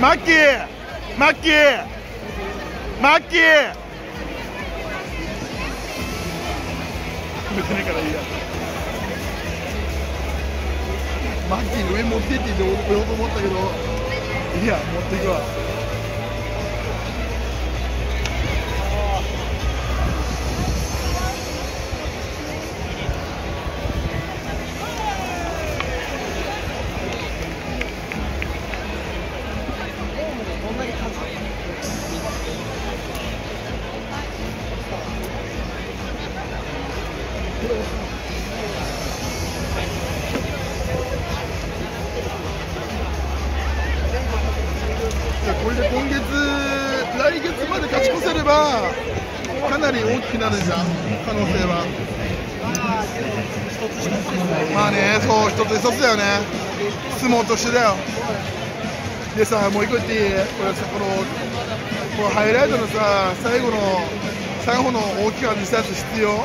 マッキー。マッキー。マッキー。決めてないからいいやマッキー上持ってって言って言おうと思ったけど。いや持っていくわ。これで今月、来月まで勝ち越せれば、かなり大きくなるじゃん、可能性は。まあね、そう、一つ一つだよね、相撲としてだよ。でさ、もう一個言っていい？これさこのこのハイライトのさ、最後の、最後の大きく見せたやつ必要